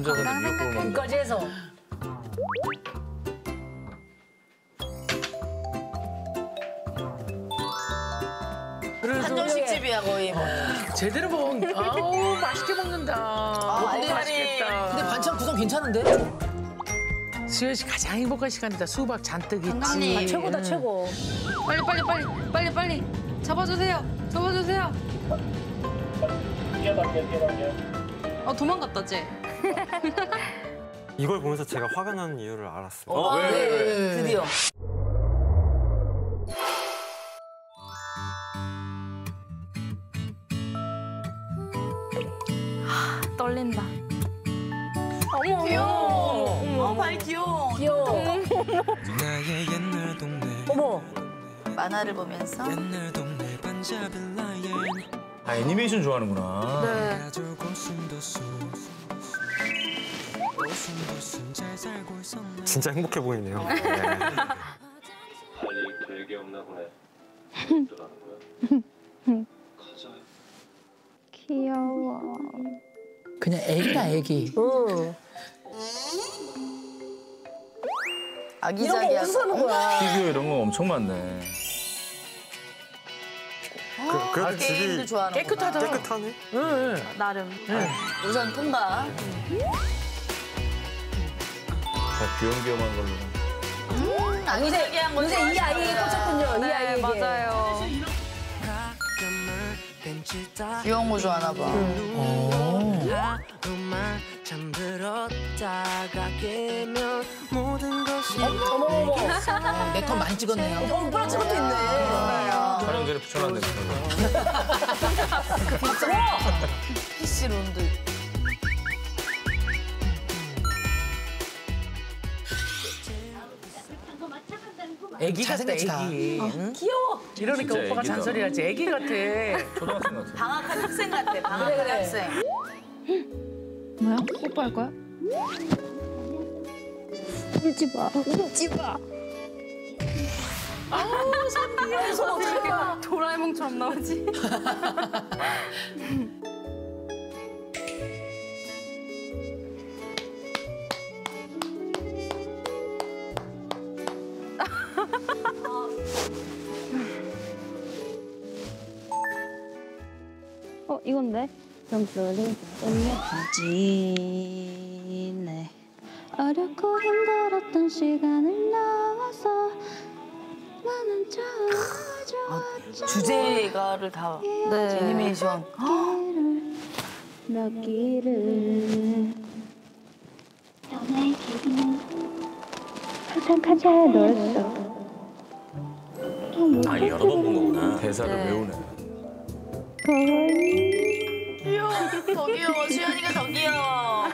혼자서 건강 미역국을 먹는 끝까지 해서. 한정식 집이야 거의 뭐. 제대로 먹. 아우 맛있게 먹는다. 아, 근데 맛있겠다. 근데 반찬 구성 괜찮은데? 수현 씨 가장 행복한 시간이다. 수박 잔뜩 있지. 아, 최고다 최고. 빨리 빨리 빨리 빨리 빨리 잡아주세요. 잡아주세요. 어 도망갔다 쟤. 이걸 보면서 제가 화가 나는 이유를 알았어요. 어, 왜, 왜, 왜? 드디어. 떨린다. 귀여워. 어, 발 귀여워. 귀여워. 나의 옛날 동네 어머. 만화를 보면서 옛날 동네 반자빌 라인 아, 애니메이션 좋아하는구나. 네. 진짜 행복해 보이네요. 네. 할 되게 없나 보네. 귀여워. 그냥 애기다 애기. 응. 이런 거 아기자기하고. 어디서 사는 거야? 피규어 이런 거 엄청 많네. 그, 그래도 집이 게임도 좋아하는 깨끗하다. 깨끗하네. 응. 나름. 우선 통과. 다 귀염귀염한 걸로. 음, 아기자기한 거 요새 이 아이 꽂혔군요. 이네 아이에게. 맞아요. 거 좋아하나 봐. 잠들었다가 깨면 모든 것이 네컷 많이 찍었네요. 어, 오빠 찍은 것도 있네. 촬영 전에 붙여놨네. PC 론도 있고. 애기 같다. 애기. 응? 귀여워. 이러니까 오빠가 애기다. 잔소리하지. 애기 같아. 초등학생 같아. 방학한 학생 같아. 방학한 학생. 뭐야? 뽀뽀할 거야? 울지 마. 울지 마. 아우 손 귀여워. 손 어떻게 도라에몽처럼 나오지? 어 이건데? 숨소리 울려지네 어렵고 힘들었던 시간을 넣어서 나는 좋아져 주제가를 다 네. 애니메이션. 나기를 너의 길은 항상 가자에 넣었어 아, 여러 번본 거구나. 대사를 네. 외우네. 귀여워. 더 귀여워. 수현이가 더 귀여워.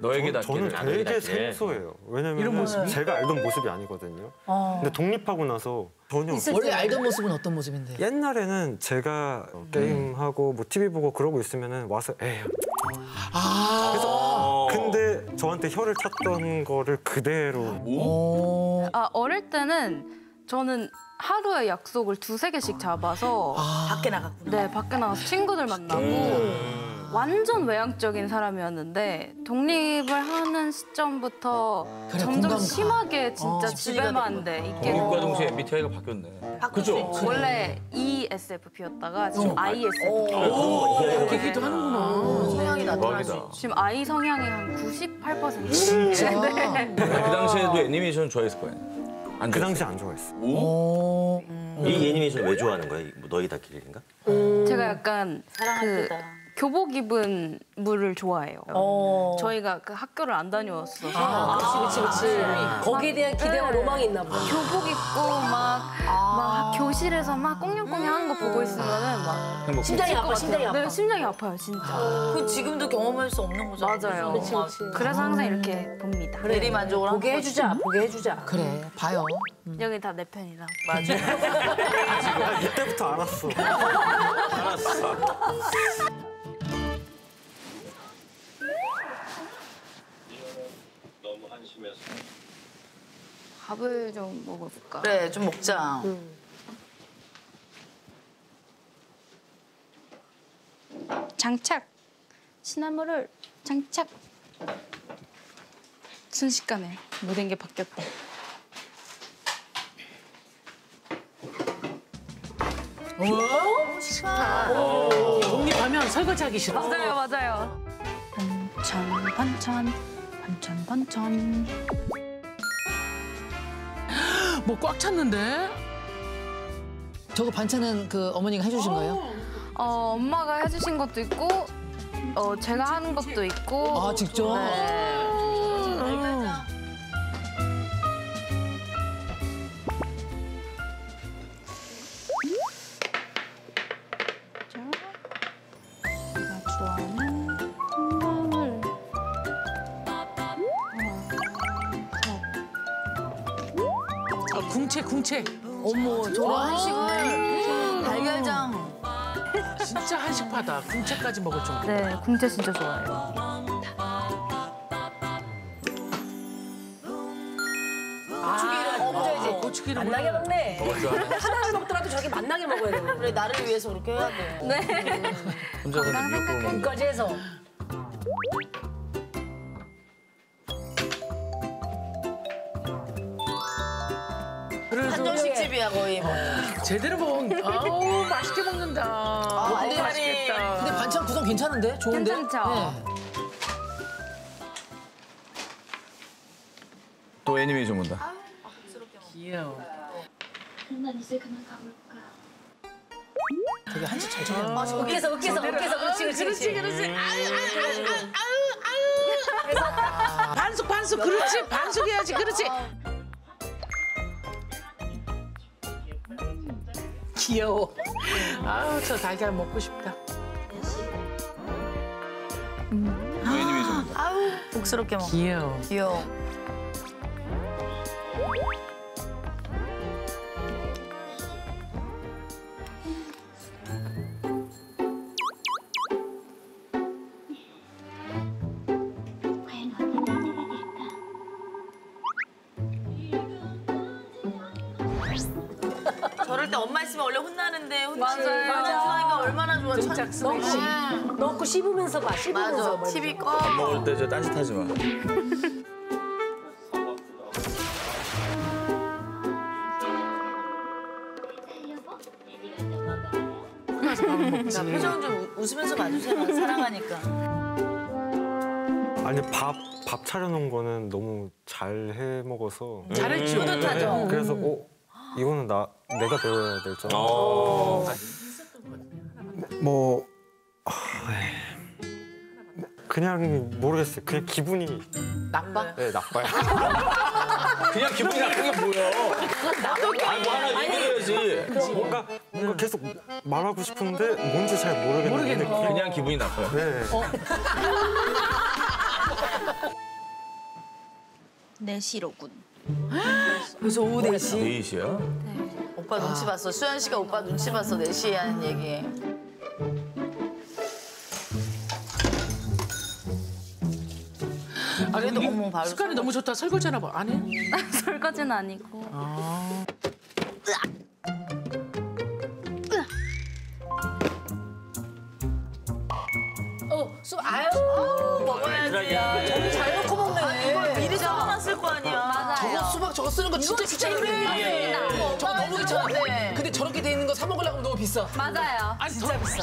너에게 저, 닿기를. 저는 되게 생소해요. 왜냐면 이런 모습이? 제가 알던 모습이 아니거든요. 근데 독립하고 나서 전혀 원래 알던 모습은 어떤 모습인데? 옛날에는 제가 게임하고 뭐 TV 보고 그러고 있으면은 와서 에이 아. 그래서 근데 저한테 혀를 찼던 거를 그대로 어. 아 어릴 때는 저는 하루에 약속을 두세 개씩 잡아서 밖에 나갔구나. 네 밖에 나가서 친구들 만나고 완전 외향적인 사람이었는데 독립을 하는 시점부터 그래, 점점 공감 가. 심하게 진짜 집순이가 집에만 된 네, 있게 독립과 동시에 MBTI가 바뀌었네. 그죠? 원래 E ESFP였다가 지금 ISFP 바뀌기도 하는구나. 성향이 나타나지. 대박이다. 지금 I 성향이 한 98%. 진짜. 그 당시에도 애니메이션 좋아했을 거야. 안 그? 당시 안 좋아했어. 어. 이 애니메이션 왜 좋아하는 거야? 이 뭐, 너희 다 길인가? 제가 약간 사랑할 그 때다. 교복 입은 물을 좋아해요. 어. 저희가 그 학교를 안 다녀왔어서 아, 그치, 그치, 그치. 거기에 대한 기대와 네. 로망이 있나 보다. 교복 입고 막, 막 교실에서 막 꽁냥꽁냥한 거 보고 있으면은 막 행복해. 심장이 아파, 심장이 아파. 네, 심장이 아파요 진짜. 그 지금도 경험할 수 없는 거잖아. 맞아요. 그치, 그치. 그래서 항상 이렇게 봅니다. 대리 만족을 보게 하는 해주자, 보게 해주자. 그래 봐요. 여기 다 내 편이다. 맞아. 아, 이때부터 알았어. 너무 밥을 좀 먹어볼까? 그래, 좀 먹자. 장착. 시나물을 장착. 순식간에 모든 게 바뀌었다. 독립하면 설거지하기 싫어. 맞아요, 맞아요. 반찬, 반찬, 반찬, 반찬. 뭐 꽉 찼는데? 저거 반찬은 그 어머니가 해주신 거예요? 어, 엄마가 해주신 것도 있고, 어, 제가 하는 것도 있고. 아, 직접? 네. 궁채, 궁채. 어머 저런 한식을 달걀장. 진짜 한식파다. 궁채까지 먹을 정도. 네, 궁채 진짜 좋아해요. 고추기름 만나게 먹네. 먹을 줄 아네. 하나를 먹더라도 저렇게 만나게 먹어야 되는 그래 나를 위해서 그렇게 해야 돼. 혼자서도 미역국을 먹는 까지 해서. 집이야 거의 뭐. 제대로 먹. 아우 맛있게 먹는다. 아, 근데 맛있겠다. 근데 반찬 구성 괜찮은데? 좋은데? 괜찮죠? 네. 또 애니메이션 본다. 귀여워. 되게 한식 잘. 아, 으깨서 으깨서 으깨서 그렇지 그렇지 그렇지. 그렇지. 아유, 아유, 아유, 아유, 아유. 반숙, 반숙. 그렇지. 반숙해야지. 그렇지. 귀여워. 아우, 저 달걀 먹고 싶다. 또 애니메이션 본다. 아우 복스럽게 먹. 귀여워. 귀여워. 엄마 있으면 원래 혼나는데. 맞아. 수아이가 얼마나 좋아. 천- 등짝 스매시. 넣고 씹으면서 봐 씹으면서. 맞아. TV 꺼. 먹을 때 저 딴짓하지 마. 자, 표정 좀 우- 웃으면서 봐주세요. 사랑하니까. 아니 밥 밥 차려놓은 거는 너무 잘 해 먹어서 잘했죠. 뿌듯하죠. 그래서 어 이거는 나 내가 배워야 될 점. 어. 뭐 아, 에이. 그냥 모르겠어요. 그냥 기분이 나빠? 네, 나빠요. 그냥 기분이 나쁜 게 뭐야? 아니 뭐 하나 얘기해야지. 뭔가 뭔가 계속 말하고 싶은데 뭔지 잘 모르겠는 모르겠는 느낌. 그냥 기분이 나빠요. 네. 내시로군. 그래서 오후 4시. 네이시야? 오빠 눈치 봤어. 수현 씨가 오빠 눈치 봤어. 4시에 하는 얘기. 아, 그래도 이 어머, 바로 습관이 너무 좋다. 설거지 하나 봐. 안 해? 설거지는 아니고. 어, 수 아유. 먹어야지. 쓰는 거 진짜 귀찮은데. 저거 너무 귀찮은데. 근데 저렇게 돼 있는 거 사 먹으려고 하면 너무 비싸. 맞아요. 아니, 진짜 비싸.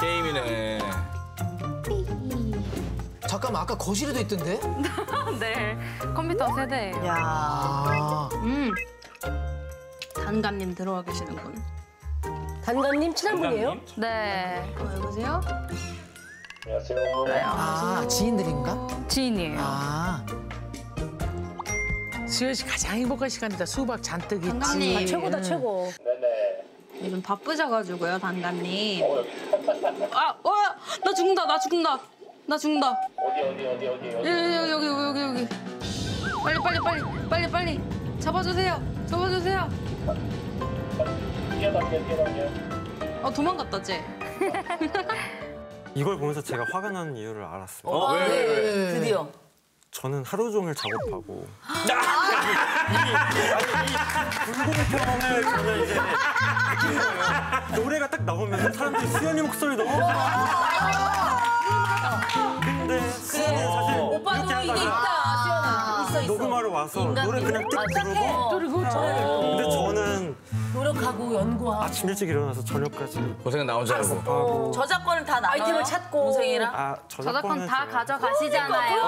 게임이네. 잠깐만 아까 거실에도 있던데? 네. 컴퓨터 세대예요. 야. 아. 음. 단감님 들어와 계시는군. 단감님 친한 분이에요? 네. 어, 여보세요? 아 지인들인가? 지인이에요. 아. 수현 씨 가장 행복한 시간이다. 수박 잔뜩 있지. 아, 최고다 최고. 요즘 바쁘셔가지고요, 단감님. 아, 어, 나 죽는다, 나 죽는다, 나 죽는다. 어디 어디 어디 어디 여기 여기 여기 여기 여기. 빨리 빨리 빨리 빨리 빨리 잡아주세요, 잡아주세요. 어 도망갔다 쟤. 이걸 보면서 제가 화가 나는 이유를 알았어요. 어, 왜, 왜, 왜? 드디어. 저는 하루 종일 작업하고 불공평을 저는 이제 노래가 딱 나오면 사람들이 수현이 목소리 너무 좋아. 아! 근데 수현이는 사실 오빠도 이게 있다. 녹음하러 와서 인간 노래 그냥 띡 부르고. 그리고 저 근데 저는 노력하고 연구하고. 아침 일찍 일어나서 저녁까지. 고생 나온 줄 알고. 하고 저작권을 다 나눠요. 아이템을 찾고. 동생이랑. 아 저작권 저작권은 다 가져가시잖아요.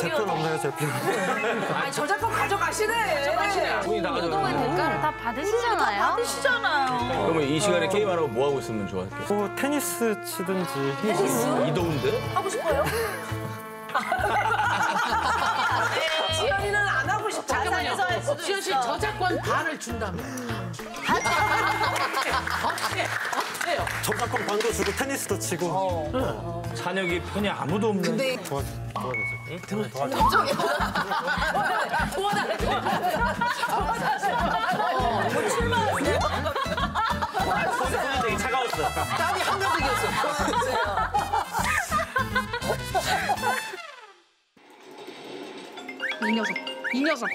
제편 없나요 제편? 아니 저작권 가져가시네. 저가시네. 돈이 가져가는 대가를 다 받으시잖아요. 받으시잖아요. 그러면 이 시간에 게임하라고 뭐 하고 있으면 좋아할게? 뭐 테니스 치든지 이 더운데? 하고 싶어요? 지연이는 안 하고 싶어. 수도 지연 씨. 저작권 반을 준다며. 어 때요? 저작권 반도 주고 테니스도 치고 찬혁이 편이 아무도 없네. 근데 도와 도와주세요. 손이 되게 차가웠어. 땀이 한가득이었어. 이 녀석, 이 녀석,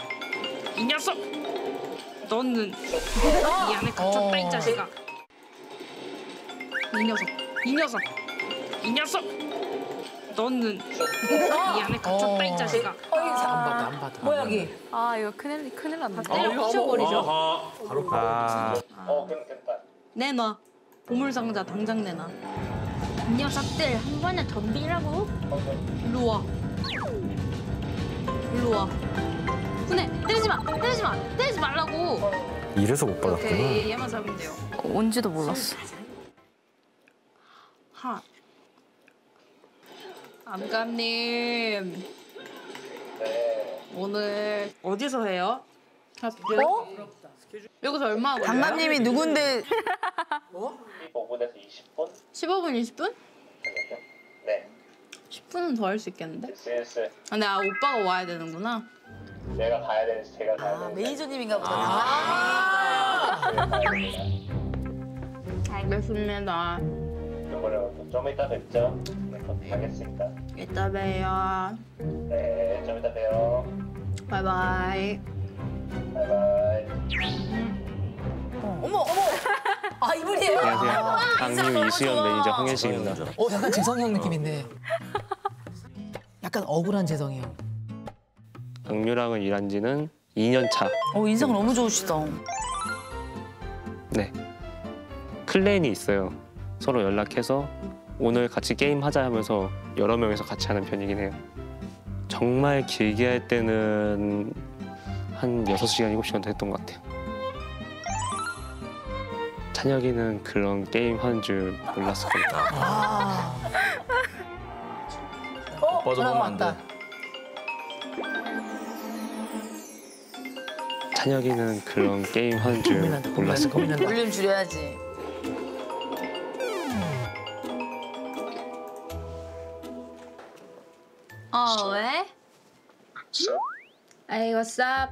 이 녀석. 너는 이 안에 갇혔다 이 자식아. 이 녀석, 이 녀석, 이 녀석. 너는 이 안에 갇혔다 이 자식아. 안 받아, 안 받아. 뭐야 여기? 아 이거 큰일 큰일 났네. 때려 부셔버리죠. 아 내놔. 보물상자 당장 내놔. 이 녀석들 한 번에 덤비라고. 일로 와. 일로 와. 분해 때리지 마. 때리지 마. 때리지 말라고. 이래서 못 받았구나. 오케이 얘만 잡으면 돼요. 온지도 몰랐어. 하. 안감님. 오늘 어디서 해요? 어? 여기서 얼마 걸려요? 강남님이 누군데 15분에서 20분? 15분, 20분? 네. 10분은 더 할 수 있겠는데? 슬슬 아, 근데 아, 오빠가 와야 되는구나. 내가 가야 되는지 제가 가야 아, 되는지 메이저님인가 보다. 가야 됩니다. 알겠습니다. 그러면 좀 이따 뵙죠. 네, 그럼 가겠습니다. 이따 봬요. 네, 좀 이따 봬요. 바이바이. 바이바이. 어머, 어머. 아, 이분이에요? 안녕하세요. 악뮤 이수현 매니저 홍현식입니다. 어, 약간 재성이 형 느낌 있네. 약간 억울한 재성이 형. 악뮤랑은 일한 지는 2년 차. 어, 인상 너무 좋으시다. 네. 클랜이 있어요. 서로 연락해서 오늘 같이 게임 하자 하면서 여러 명이서 같이 하는 편이긴 해요. 정말 길게 할 때는 한 6시간, 7시간도 했던 것 같아요. 찬혁이는 그런 게임 하는 줄 몰랐었거든요. 아. 어, 오빠도 전화 보면 안 돼. 찬혁이는 그런 게임 하는 줄 몰랐을 겁니다. 볼륨 줄여야지. 어, 왜? Hey, what's up?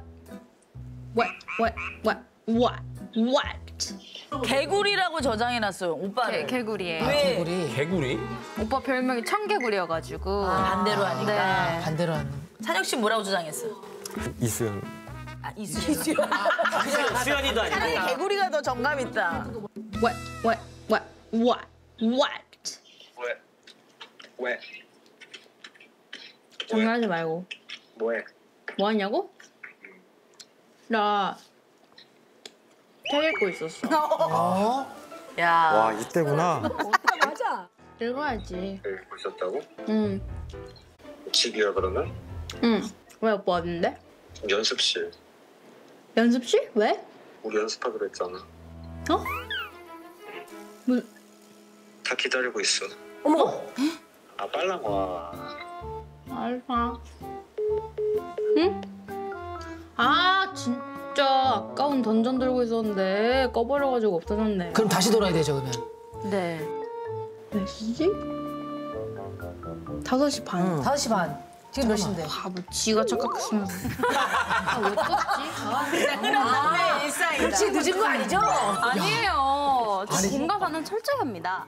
What, what, what, what, what? 개구리라고 저장해놨어요, 오빠를. 개, 개구리예요. 왜? 우리 개구리? 오빠 별명이 청개구리여가지고. 반대로 하니까. 네. 반대로 하는. 찬혁 씨 뭐라고 저장했어? 이수연 아, 이수연. 이수연. 수연이도 아니고. 차라리 개구리가 더 정감 있다. What, what, what, what, what? 왜? 왜? 장난하지 말고. 뭐해? 뭐 하냐고? 나 책 읽고 있었어. 어? 야. 와 이때구나. 읽어야지. 여기 보셨다고? 응, 집이야 그러면? 응. 왜 오빠 어딘데? 연습실. 연습실? 왜? 우리 연습하기로 했잖아. 어? 뭐, 다 기다리고 있어. 어머. 아 빨랑 와. 알파. 응? 아, 진짜 아까운 던전 들고 있었는데 꺼버려가지고 없어졌네. 그럼 다시 돌아야 되죠, 그러면. 네. 몇 시지? 5시 반. 5시 반. 지금 몇 시인데? 아, 뭐 지가 착각했으면. 아, 왜 껐지? 아, 일상이다. 그렇지 늦은 거 아니죠? 아니에요. 저 공감하는 철저히 합니다.